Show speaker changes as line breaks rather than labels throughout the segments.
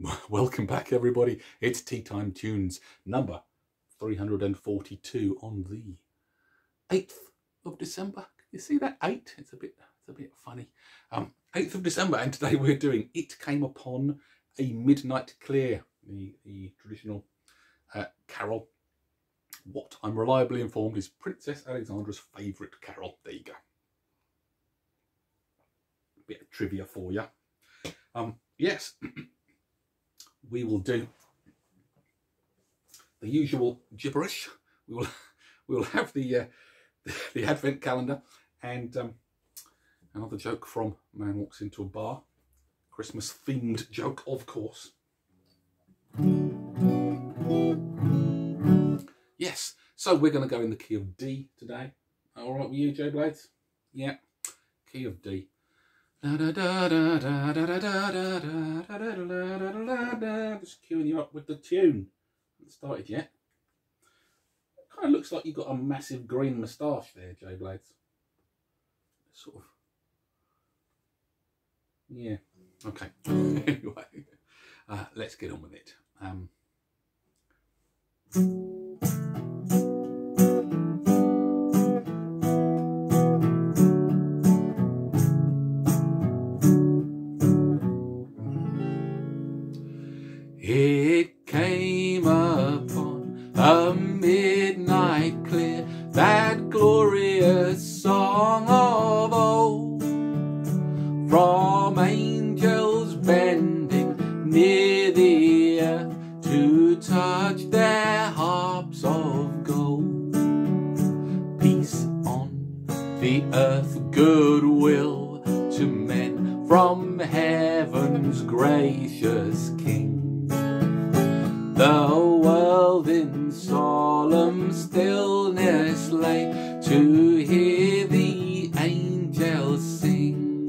Welcome back, everybody. It's Tea Time Tunes number 342 on the 8th of December. You see that 8? It's a bit it's a bit funny. Um, 8th of December, and today we're doing It Came Upon a Midnight Clear, the, the traditional uh, carol. What I'm reliably informed is Princess Alexandra's favourite carol. There you go. Bit of trivia for you. Um, yes. we will do the usual gibberish. We will we will have the uh, the advent calendar and um, another joke from Man Walks Into a Bar. Christmas themed joke, of course. Yes, so we're going to go in the key of D today. All right with you, Joe Blades? Yeah, key of D. Just queuing you up with the tune. Haven't started yet. Kind of looks like you've got a massive green moustache there, Joe Blades. Sort of. Yeah. Okay. anyway, uh, let's get on with it. Um, earth, goodwill to men from heaven's gracious King. The world in solemn stillness lay to hear the angels sing.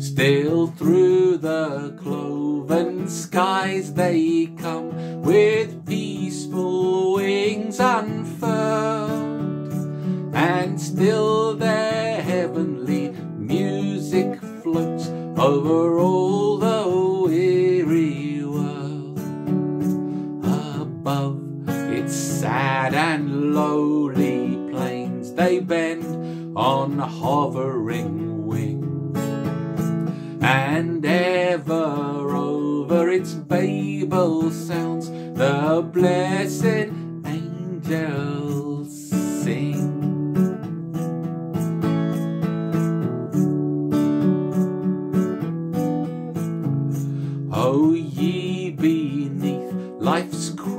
Still through the cloven skies they come with peaceful wings and still their heavenly music floats over all the weary world. Above its sad and lowly plains they bend on hovering wings, and ever over its Babel sounds the blessed angels sing.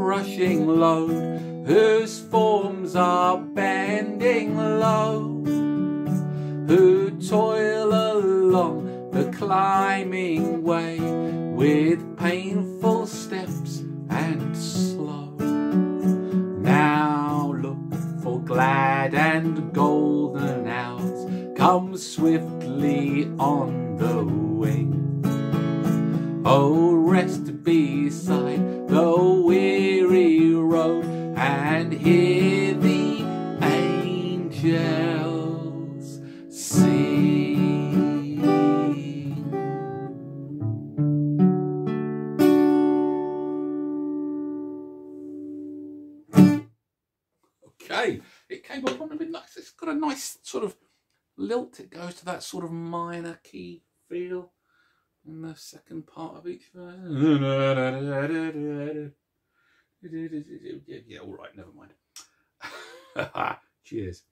Crushing load, whose forms are bending low, who toil along the climbing way with painful steps and slow. Now look for glad and golden hours come swiftly on the wing. Oh, rest beside the road and hear the angels sing. Okay, it came up on a bit nice. It's got a nice sort of lilt. It goes to that sort of minor key feel in the second part of each verse. Yeah, all right, never mind. Cheers.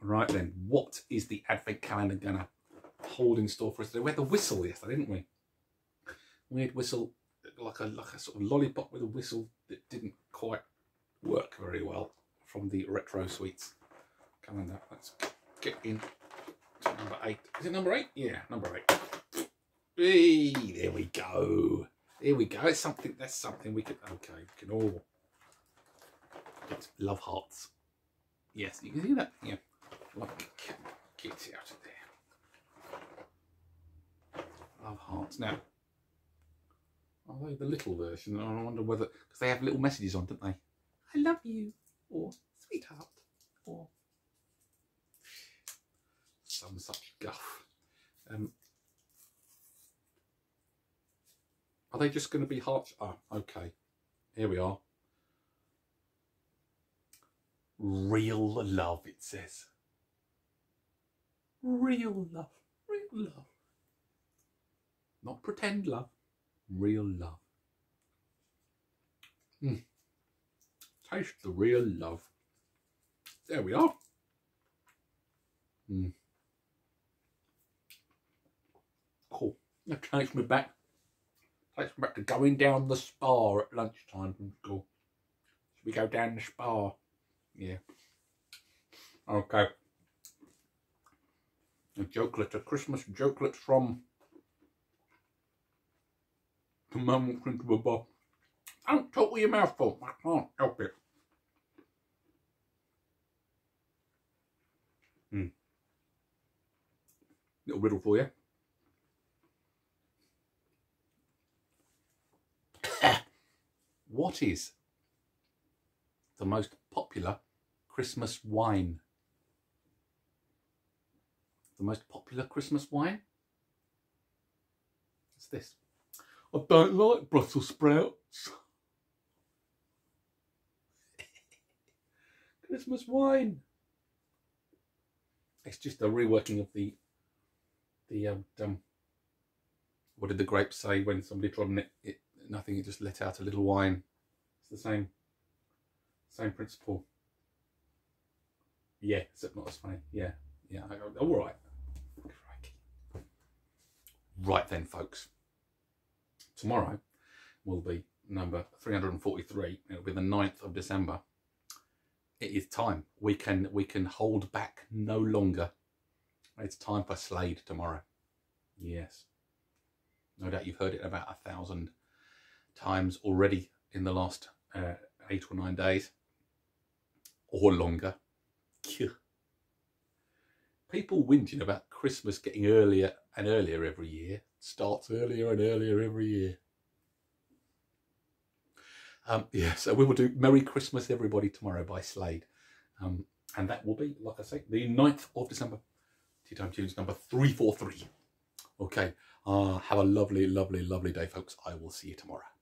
Right then, what is the advent calendar gonna hold in store for us today? We had the whistle yesterday, didn't we? Weird whistle, like a like a sort of lollipop with a whistle that didn't quite work very well from the retro sweets calendar. Let's get in number eight. Is it number eight? Yeah, number eight. Hey, there we go. There we go. It's something. That's something we can. Okay, we can all get love hearts. Yes, you can see that. Yeah, love get it out of there. Love hearts. Now, are they the little version? I wonder whether because they have little messages on, don't they? I love you, or sweetheart, or some such guff. Um, are they just going to be hearts? Oh, okay. Here we are. Real love, it says. Real love. Real love. Not pretend love. Real love. Mm. Taste the real love. There we are. Mm. Cool. That takes me back. Takes me back to going down the Spar at lunchtime from school. Should we go down the Spar? Yeah. Okay. A jokelet, a Christmas jokelet from the mum walks into a bar. Don't talk with your mouth full. I can't help it. Hmm. Little riddle for you. What is the most popular Christmas wine? The most popular Christmas wine? It's this. I don't like Brussels sprouts. Christmas wine. It's just a reworking of the the um, um what did the grapes say when somebody trod on it, it nothing it just let out a little wine. It's the same same principle. Yeah, except not as funny. Yeah, yeah. All right. Right then, folks. Tomorrow will be number 343. It'll be the 9th of December. It is time. We can we can hold back no longer. It's time for Slade tomorrow. Yes. No doubt you've heard it about a thousand times already in the last uh, eight or nine days or longer. People whinging about Christmas getting earlier and earlier every year. Starts earlier and earlier every year. Um, yeah, so we will do Merry Christmas Everybody tomorrow by Slade. Um, and that will be, like I say, the 9th of December. Tea Time Tunes number 343. Okay, uh, have a lovely, lovely, lovely day, folks. I will see you tomorrow.